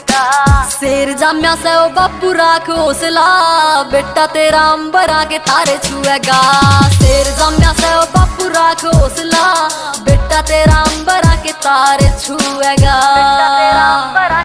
शेर जामिया से ओ बापू राख हौसला, बेटा तेरा अंबरा के तारे छुएगा। शेर जामिया से ओ बापू राख हौसला, बेटा तेरा अंबरा के तारे छुएगा।